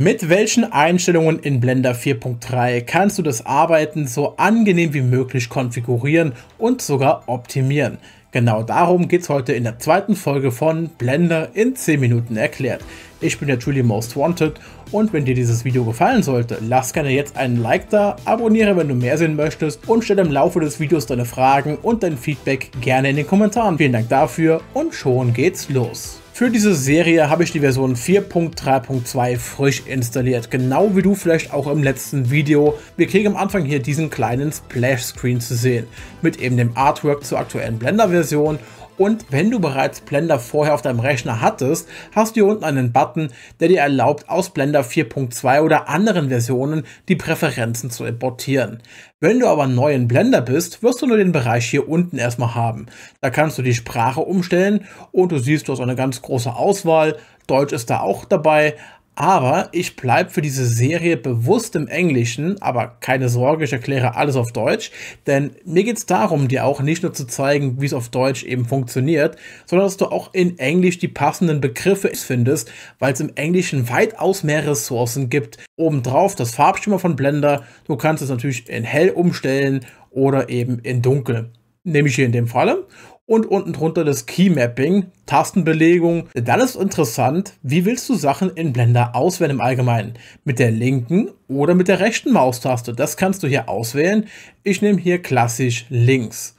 Mit welchen Einstellungen in Blender 4.3 kannst du das Arbeiten so angenehm wie möglich konfigurieren und sogar optimieren? Genau darum geht es heute in der zweiten Folge von Blender in 10 Minuten erklärt. Ich bin der Truly Most Wanted und wenn dir dieses Video gefallen sollte, lass gerne jetzt einen Like da, abonniere wenn du mehr sehen möchtest und stell im Laufe des Videos deine Fragen und dein Feedback gerne in den Kommentaren. Vielen Dank dafür und schon geht's los. Für diese Serie habe ich die Version 4.3.2 frisch installiert, genau wie du vielleicht auch im letzten Video. Wir kriegen am Anfang hier diesen kleinen Splash Screen zu sehen, mit eben dem Artwork zur aktuellen Blender-Version und wenn du bereits Blender vorher auf deinem Rechner hattest, hast du hier unten einen Button, der dir erlaubt, aus Blender 4.2 oder anderen Versionen die Präferenzen zu importieren. Wenn du aber neu in Blender bist, wirst du nur den Bereich hier unten erstmal haben. Da kannst du die Sprache umstellen und du siehst, du hast eine ganz große Auswahl. Deutsch ist da auch dabei, aber ich bleibe für diese Serie bewusst im Englischen, aber keine Sorge, ich erkläre alles auf Deutsch, denn mir geht es darum, dir auch nicht nur zu zeigen, wie es auf Deutsch eben funktioniert, sondern dass du auch in Englisch die passenden Begriffe findest, weil es im Englischen weitaus mehr Ressourcen gibt. Obendrauf das Farbschimmer von Blender, du kannst es natürlich in hell umstellen oder eben in dunkel. Nehme ich hier in dem Falle und unten drunter das Key Mapping, Tastenbelegung. Dann ist interessant, wie willst du Sachen in Blender auswählen im Allgemeinen? Mit der linken oder mit der rechten Maustaste? Das kannst du hier auswählen. Ich nehme hier klassisch links.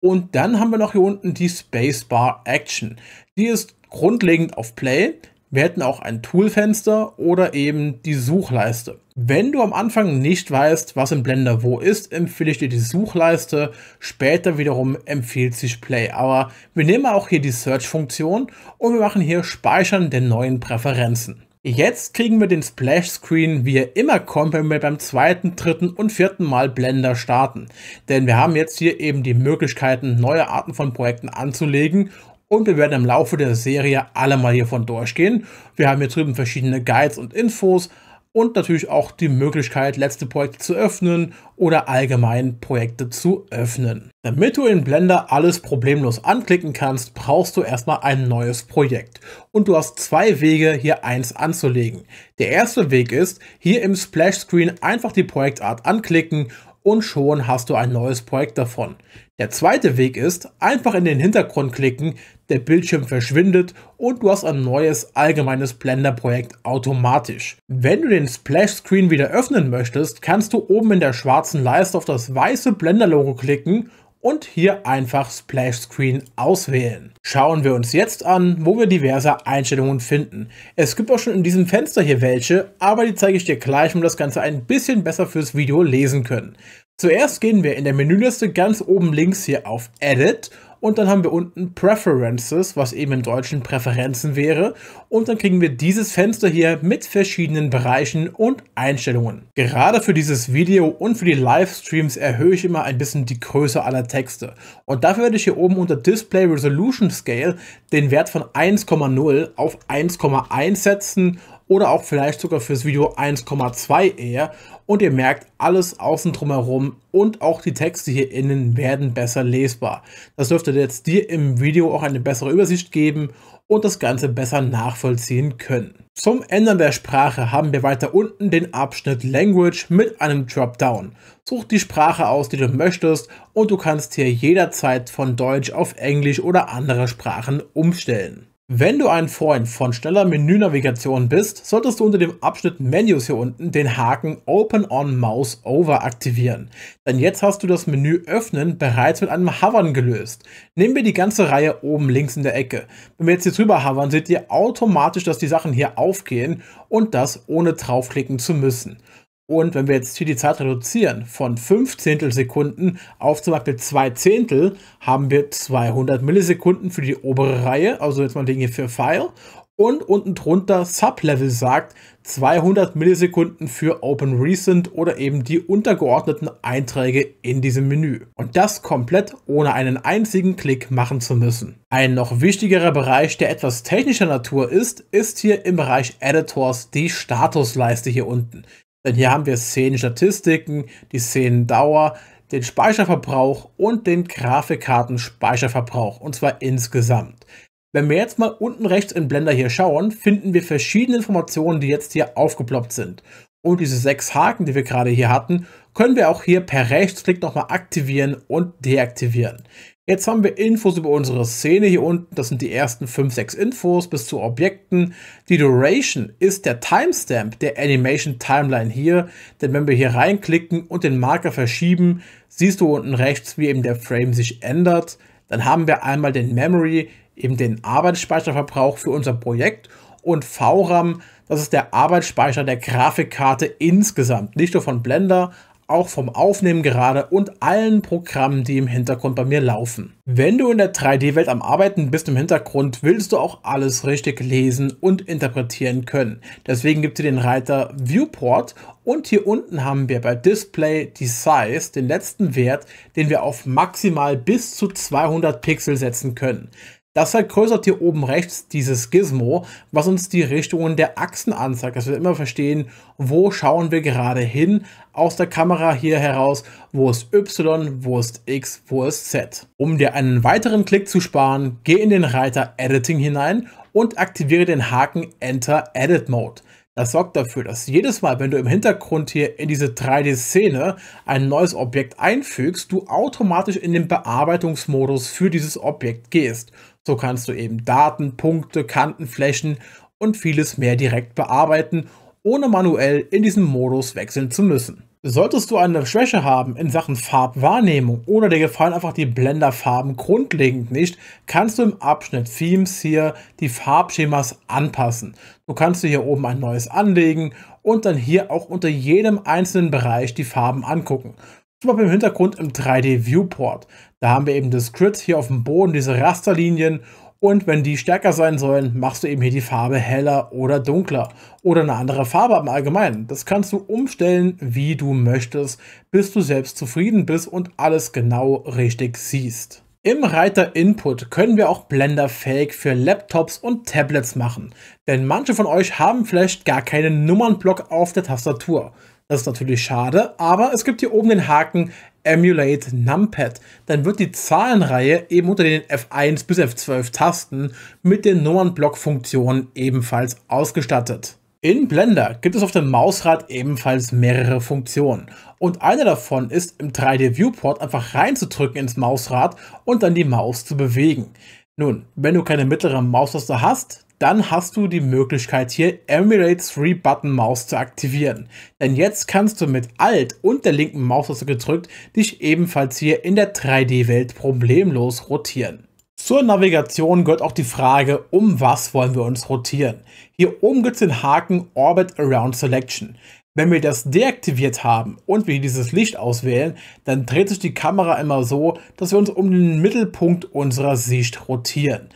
Und dann haben wir noch hier unten die Spacebar Action. Die ist grundlegend auf Play. Wir hätten auch ein Toolfenster oder eben die Suchleiste. Wenn du am Anfang nicht weißt, was im Blender wo ist, empfehle ich dir die Suchleiste. Später wiederum empfiehlt sich Play. Aber wir nehmen auch hier die Search-Funktion und wir machen hier Speichern der neuen Präferenzen. Jetzt kriegen wir den Splash Screen, wie er immer kommt, wenn wir beim zweiten, dritten und vierten Mal Blender starten. Denn wir haben jetzt hier eben die Möglichkeiten, neue Arten von Projekten anzulegen und wir werden im Laufe der Serie alle mal hiervon durchgehen. Wir haben hier drüben verschiedene Guides und Infos und natürlich auch die Möglichkeit, letzte Projekte zu öffnen oder allgemein Projekte zu öffnen. Damit du in Blender alles problemlos anklicken kannst, brauchst du erstmal ein neues Projekt. Und du hast zwei Wege, hier eins anzulegen. Der erste Weg ist, hier im Splash Screen einfach die Projektart anklicken und schon hast du ein neues Projekt davon. Der zweite Weg ist, einfach in den Hintergrund klicken, der Bildschirm verschwindet und du hast ein neues allgemeines Blender-Projekt automatisch. Wenn du den Splash-Screen wieder öffnen möchtest, kannst du oben in der schwarzen Leiste auf das weiße Blender-Logo klicken und hier einfach Splash Screen auswählen. Schauen wir uns jetzt an, wo wir diverse Einstellungen finden. Es gibt auch schon in diesem Fenster hier welche, aber die zeige ich dir gleich, um das Ganze ein bisschen besser fürs Video lesen können. Zuerst gehen wir in der Menüliste ganz oben links hier auf Edit und dann haben wir unten Preferences, was eben im Deutschen Präferenzen wäre. Und dann kriegen wir dieses Fenster hier mit verschiedenen Bereichen und Einstellungen. Gerade für dieses Video und für die Livestreams erhöhe ich immer ein bisschen die Größe aller Texte. Und dafür werde ich hier oben unter Display Resolution Scale den Wert von 1,0 auf 1,1 setzen oder auch vielleicht sogar fürs Video 1,2 eher. Und ihr merkt, alles außen drumherum und auch die Texte hier innen werden besser lesbar. Das dürfte jetzt dir im Video auch eine bessere Übersicht geben und das Ganze besser nachvollziehen können. Zum Ändern der Sprache haben wir weiter unten den Abschnitt Language mit einem Dropdown. Such die Sprache aus, die du möchtest und du kannst hier jederzeit von Deutsch auf Englisch oder andere Sprachen umstellen. Wenn du ein Freund von schneller Menünavigation bist, solltest du unter dem Abschnitt Menus hier unten den Haken Open on Mouse Over aktivieren. Denn jetzt hast du das Menü Öffnen bereits mit einem Hovern gelöst. Nehmen wir die ganze Reihe oben links in der Ecke. Wenn wir jetzt hier drüber hovern, seht ihr automatisch, dass die Sachen hier aufgehen und das ohne draufklicken zu müssen. Und wenn wir jetzt hier die Zeit reduzieren von 5 Zehntelsekunden auf zum Beispiel 2 Zehntel, haben wir 200 Millisekunden für die obere Reihe, also jetzt mal Dinge für File. Und unten drunter Sublevel sagt 200 Millisekunden für Open Recent oder eben die untergeordneten Einträge in diesem Menü. Und das komplett ohne einen einzigen Klick machen zu müssen. Ein noch wichtigerer Bereich, der etwas technischer Natur ist, ist hier im Bereich Editors die Statusleiste hier unten. Denn hier haben wir Szenenstatistiken, die Szenendauer, den Speicherverbrauch und den Grafikkartenspeicherverbrauch und zwar insgesamt. Wenn wir jetzt mal unten rechts in Blender hier schauen, finden wir verschiedene Informationen, die jetzt hier aufgeploppt sind. Und diese sechs Haken, die wir gerade hier hatten, können wir auch hier per Rechtsklick nochmal aktivieren und deaktivieren. Jetzt haben wir Infos über unsere Szene hier unten. Das sind die ersten 5, 6 Infos bis zu Objekten. Die Duration ist der Timestamp der Animation Timeline hier. Denn wenn wir hier reinklicken und den Marker verschieben, siehst du unten rechts, wie eben der Frame sich ändert. Dann haben wir einmal den Memory, eben den Arbeitsspeicherverbrauch für unser Projekt und VRAM, das ist der Arbeitsspeicher der Grafikkarte insgesamt, nicht nur von Blender, auch vom Aufnehmen gerade und allen Programmen, die im Hintergrund bei mir laufen. Wenn du in der 3D-Welt am Arbeiten bist im Hintergrund, willst du auch alles richtig lesen und interpretieren können. Deswegen gibt es den Reiter Viewport und hier unten haben wir bei Display die Size, den letzten Wert, den wir auf maximal bis zu 200 Pixel setzen können. Das vergrößert hier oben rechts dieses Gizmo, was uns die Richtungen der Achsen anzeigt, dass wir immer verstehen, wo schauen wir gerade hin aus der Kamera hier heraus, wo ist Y, wo ist X, wo ist Z. Um dir einen weiteren Klick zu sparen, geh in den Reiter Editing hinein und aktiviere den Haken Enter Edit Mode. Das sorgt dafür, dass jedes Mal, wenn du im Hintergrund hier in diese 3D-Szene ein neues Objekt einfügst, du automatisch in den Bearbeitungsmodus für dieses Objekt gehst. So kannst du eben Daten, Punkte, Kanten, Flächen und vieles mehr direkt bearbeiten, ohne manuell in diesem Modus wechseln zu müssen. Solltest du eine Schwäche haben in Sachen Farbwahrnehmung oder dir gefallen einfach die Blenderfarben grundlegend nicht, kannst du im Abschnitt Themes hier die Farbschemas anpassen. Du kannst hier oben ein neues anlegen und dann hier auch unter jedem einzelnen Bereich die Farben angucken. Zum Beispiel im Hintergrund im 3D Viewport. Da haben wir eben das Grid hier auf dem Boden, diese Rasterlinien und wenn die stärker sein sollen, machst du eben hier die Farbe heller oder dunkler oder eine andere Farbe im Allgemeinen. Das kannst du umstellen, wie du möchtest, bis du selbst zufrieden bist und alles genau richtig siehst. Im Reiter Input können wir auch Blender Fake für Laptops und Tablets machen, denn manche von euch haben vielleicht gar keinen Nummernblock auf der Tastatur. Das ist natürlich schade, aber es gibt hier oben den Haken Emulate Numpad. Dann wird die Zahlenreihe eben unter den F1 bis F12 Tasten mit den Nummernblock-Funktionen ebenfalls ausgestattet. In Blender gibt es auf dem Mausrad ebenfalls mehrere Funktionen. Und eine davon ist im 3D Viewport einfach reinzudrücken ins Mausrad und dann die Maus zu bewegen. Nun, wenn du keine mittlere Maustaste hast, dann hast du die Möglichkeit hier Emulate 3 Button Maus zu aktivieren. Denn jetzt kannst du mit Alt und der linken Maustaste gedrückt dich ebenfalls hier in der 3D-Welt problemlos rotieren. Zur Navigation gehört auch die Frage, um was wollen wir uns rotieren. Hier oben gibt es den Haken Orbit Around Selection. Wenn wir das deaktiviert haben und wir dieses Licht auswählen, dann dreht sich die Kamera immer so, dass wir uns um den Mittelpunkt unserer Sicht rotieren.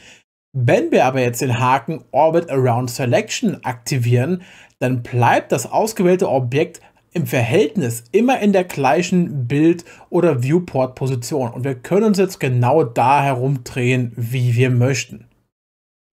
Wenn wir aber jetzt den Haken Orbit Around Selection aktivieren, dann bleibt das ausgewählte Objekt im Verhältnis immer in der gleichen Bild- oder Viewport-Position und wir können uns jetzt genau da herumdrehen, wie wir möchten.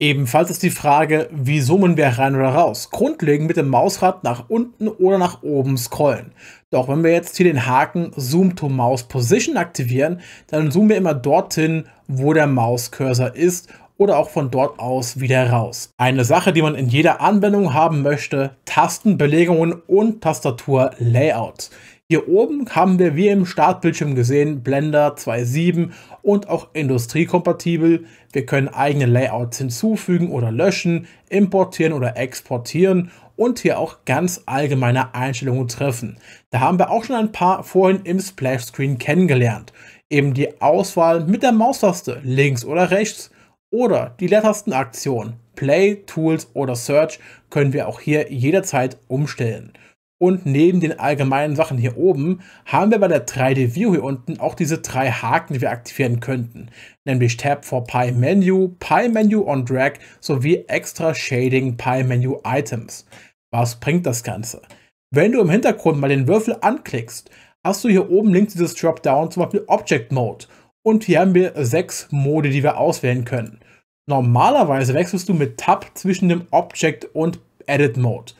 Ebenfalls ist die Frage, wie zoomen wir rein oder raus? Grundlegend mit dem Mausrad nach unten oder nach oben scrollen. Doch wenn wir jetzt hier den Haken Zoom to Mouse Position aktivieren, dann zoomen wir immer dorthin, wo der Mauscursor ist oder auch von dort aus wieder raus. Eine Sache, die man in jeder Anwendung haben möchte, Tastenbelegungen und Tastaturlayouts. Hier oben haben wir wie im Startbildschirm gesehen Blender 2.7 und auch industriekompatibel. Wir können eigene Layouts hinzufügen oder löschen, importieren oder exportieren und hier auch ganz allgemeine Einstellungen treffen. Da haben wir auch schon ein paar vorhin im Splash Screen kennengelernt. Eben die Auswahl mit der Maustaste links oder rechts oder die Leertastenaktion Play, Tools oder Search können wir auch hier jederzeit umstellen. Und neben den allgemeinen Sachen hier oben haben wir bei der 3D View hier unten auch diese drei Haken, die wir aktivieren könnten. Nämlich Tab for Pi Menu, Pi Menu on Drag sowie Extra Shading Pi Menu Items. Was bringt das Ganze? Wenn du im Hintergrund mal den Würfel anklickst, hast du hier oben links dieses Dropdown, zum Beispiel Object Mode. Und hier haben wir sechs Mode, die wir auswählen können. Normalerweise wechselst du mit Tab zwischen dem Object und Edit Mode.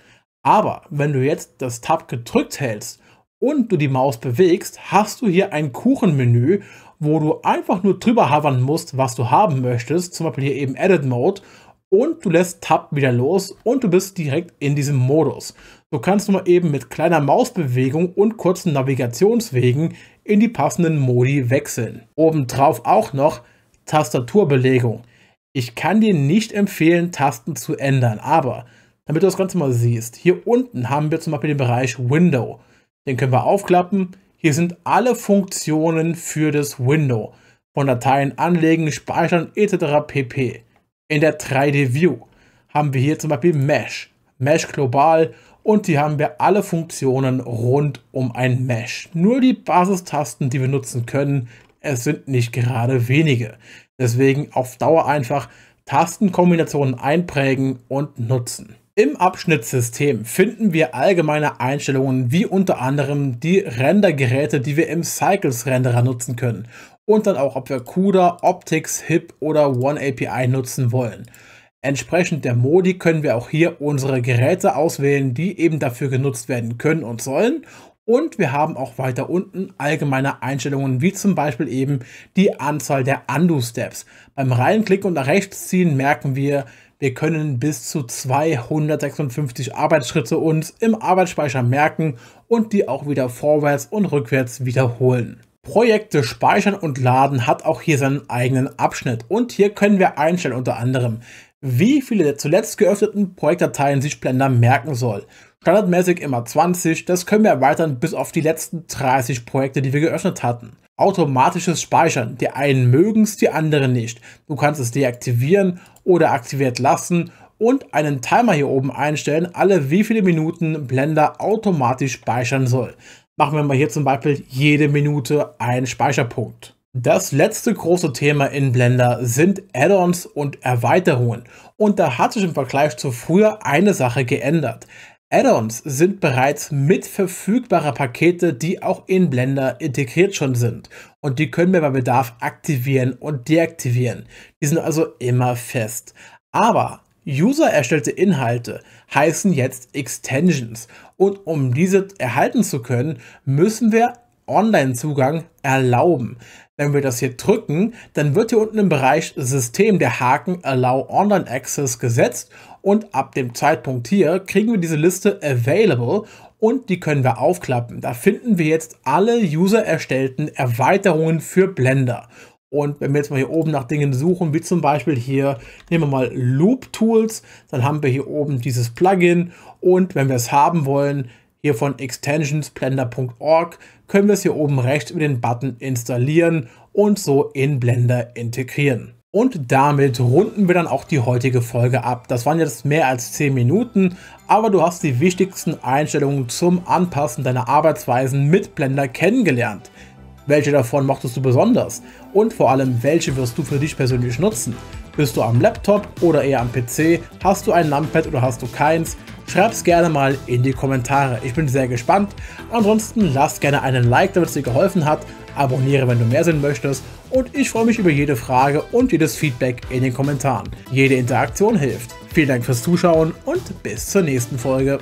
Aber wenn du jetzt das Tab gedrückt hältst und du die Maus bewegst, hast du hier ein Kuchenmenü, wo du einfach nur drüber hovern musst, was du haben möchtest, zum Beispiel hier eben Edit Mode und du lässt Tab wieder los und du bist direkt in diesem Modus. Du kannst nur eben mit kleiner Mausbewegung und kurzen Navigationswegen in die passenden Modi wechseln. Obendrauf auch noch Tastaturbelegung. Ich kann dir nicht empfehlen, Tasten zu ändern, aber damit du das Ganze mal siehst, hier unten haben wir zum Beispiel den Bereich Window. Den können wir aufklappen. Hier sind alle Funktionen für das Window. Von Dateien anlegen, speichern etc. pp. In der 3D View haben wir hier zum Beispiel Mesh, Mesh global und hier haben wir alle Funktionen rund um ein Mesh. Nur die Basistasten, die wir nutzen können, es sind nicht gerade wenige. Deswegen auf Dauer einfach Tastenkombinationen einprägen und nutzen. Im Abschnittssystem finden wir allgemeine Einstellungen wie unter anderem die Rendergeräte, die wir im Cycles Renderer nutzen können und dann auch, ob wir CUDA, Optics, HIP oder One API nutzen wollen. Entsprechend der Modi können wir auch hier unsere Geräte auswählen, die eben dafür genutzt werden können und sollen. Und wir haben auch weiter unten allgemeine Einstellungen, wie zum Beispiel eben die Anzahl der Undo-Steps. Beim Reinklicken und nach rechts ziehen merken wir, wir können bis zu 256 Arbeitsschritte uns im Arbeitsspeicher merken und die auch wieder vorwärts und rückwärts wiederholen. Projekte speichern und laden hat auch hier seinen eigenen Abschnitt und hier können wir einstellen unter anderem, wie viele der zuletzt geöffneten Projektdateien sich Blender merken soll. Standardmäßig immer 20, das können wir erweitern bis auf die letzten 30 Projekte, die wir geöffnet hatten. Automatisches Speichern, die einen mögen es, die anderen nicht. Du kannst es deaktivieren oder aktiviert lassen und einen Timer hier oben einstellen, alle wie viele Minuten Blender automatisch speichern soll machen wir mal hier zum Beispiel jede Minute einen Speicherpunkt. Das letzte große Thema in Blender sind Add-ons und Erweiterungen. Und da hat sich im Vergleich zu früher eine Sache geändert. Add-ons sind bereits mit verfügbare Pakete, die auch in Blender integriert schon sind. Und die können wir bei Bedarf aktivieren und deaktivieren. Die sind also immer fest. Aber User erstellte Inhalte heißen jetzt Extensions und um diese erhalten zu können, müssen wir Online-Zugang erlauben. Wenn wir das hier drücken, dann wird hier unten im Bereich System der Haken Allow Online Access gesetzt und ab dem Zeitpunkt hier kriegen wir diese Liste Available und die können wir aufklappen. Da finden wir jetzt alle user erstellten Erweiterungen für Blender. Und wenn wir jetzt mal hier oben nach Dingen suchen, wie zum Beispiel hier, nehmen wir mal Loop Tools, dann haben wir hier oben dieses Plugin und wenn wir es haben wollen, hier von extensionsblender.org, können wir es hier oben rechts über den Button installieren und so in Blender integrieren. Und damit runden wir dann auch die heutige Folge ab. Das waren jetzt mehr als 10 Minuten, aber du hast die wichtigsten Einstellungen zum Anpassen deiner Arbeitsweisen mit Blender kennengelernt. Welche davon mochtest du besonders? Und vor allem, welche wirst du für dich persönlich nutzen? Bist du am Laptop oder eher am PC? Hast du ein Numpad oder hast du keins? Schreib's gerne mal in die Kommentare. Ich bin sehr gespannt. Ansonsten lass gerne einen Like, damit es dir geholfen hat. Abonniere, wenn du mehr sehen möchtest. Und ich freue mich über jede Frage und jedes Feedback in den Kommentaren. Jede Interaktion hilft. Vielen Dank fürs Zuschauen und bis zur nächsten Folge.